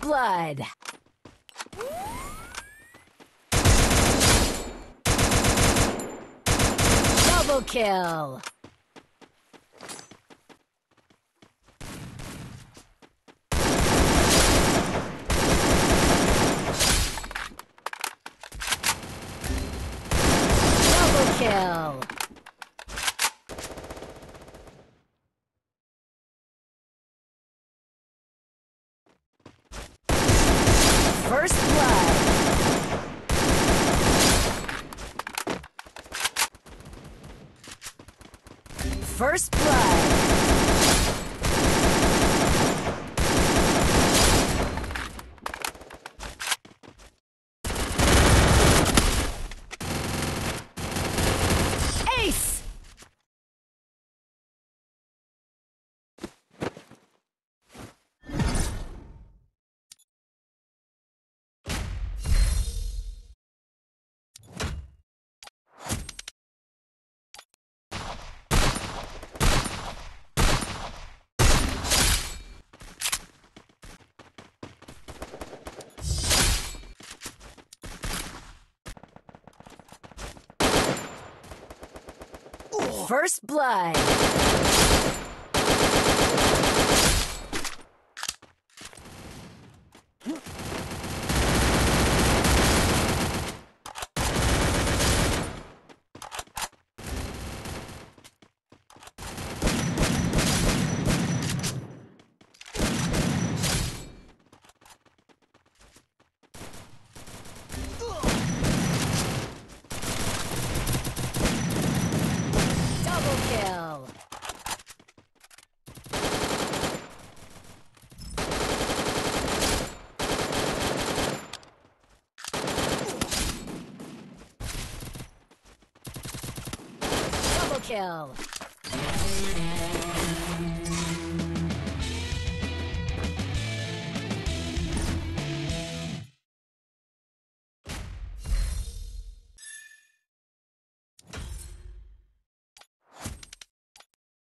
Blood. Double kill. Double kill. First blood. First blood. First blood. Double kill. Kill.